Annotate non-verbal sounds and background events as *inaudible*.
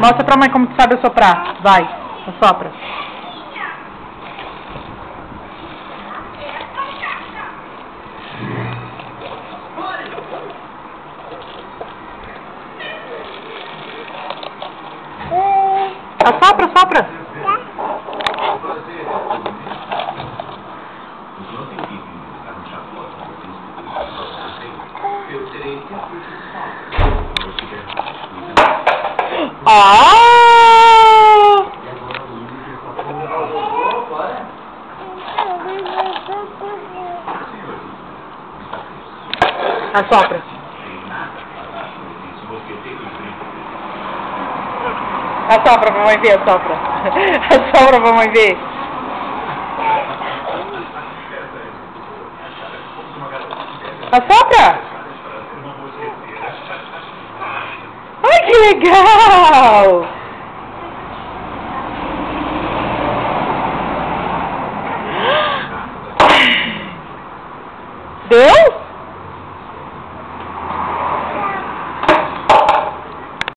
Mostra pra mãe como tu sabe assoprar. Vai, assopra. Assopra, assopra. Ah! Assopra. Assopra pra mãe ver, assopra. Assopra *laughs* pra mãe ver. Assopra! There you go.